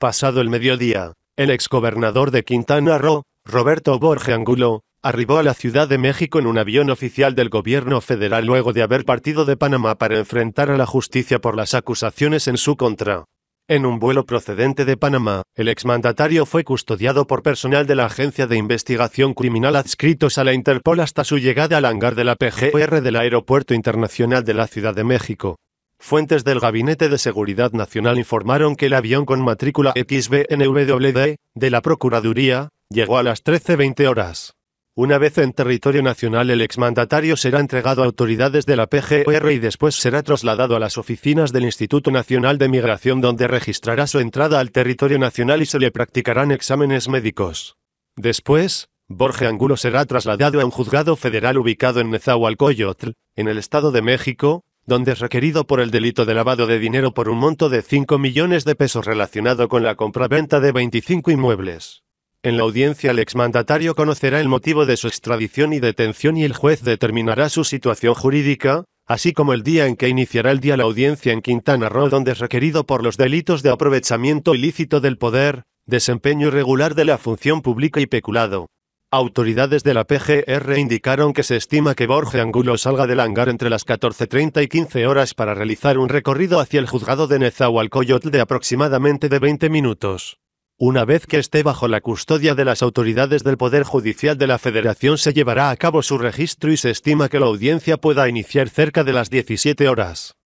Pasado el mediodía, el exgobernador de Quintana Roo, Roberto Borge Angulo, arribó a la Ciudad de México en un avión oficial del gobierno federal luego de haber partido de Panamá para enfrentar a la justicia por las acusaciones en su contra. En un vuelo procedente de Panamá, el exmandatario fue custodiado por personal de la Agencia de Investigación Criminal adscritos a la Interpol hasta su llegada al hangar de la PGR del Aeropuerto Internacional de la Ciudad de México. Fuentes del Gabinete de Seguridad Nacional informaron que el avión con matrícula XBNWD de la Procuraduría llegó a las 13.20 horas. Una vez en territorio nacional el exmandatario será entregado a autoridades de la PGR y después será trasladado a las oficinas del Instituto Nacional de Migración donde registrará su entrada al territorio nacional y se le practicarán exámenes médicos. Después, Borge Angulo será trasladado a un juzgado federal ubicado en Nezahualcóyotl, en el Estado de México, donde es requerido por el delito de lavado de dinero por un monto de 5 millones de pesos relacionado con la compraventa de 25 inmuebles. En la audiencia el exmandatario conocerá el motivo de su extradición y detención y el juez determinará su situación jurídica, así como el día en que iniciará el día la audiencia en Quintana Roo donde es requerido por los delitos de aprovechamiento ilícito del poder, desempeño irregular de la función pública y peculado. Autoridades de la PGR indicaron que se estima que Borge Angulo salga del hangar entre las 14.30 y 15 horas para realizar un recorrido hacia el juzgado de Nezahualcóyotl de aproximadamente de 20 minutos. Una vez que esté bajo la custodia de las autoridades del Poder Judicial de la Federación se llevará a cabo su registro y se estima que la audiencia pueda iniciar cerca de las 17 horas.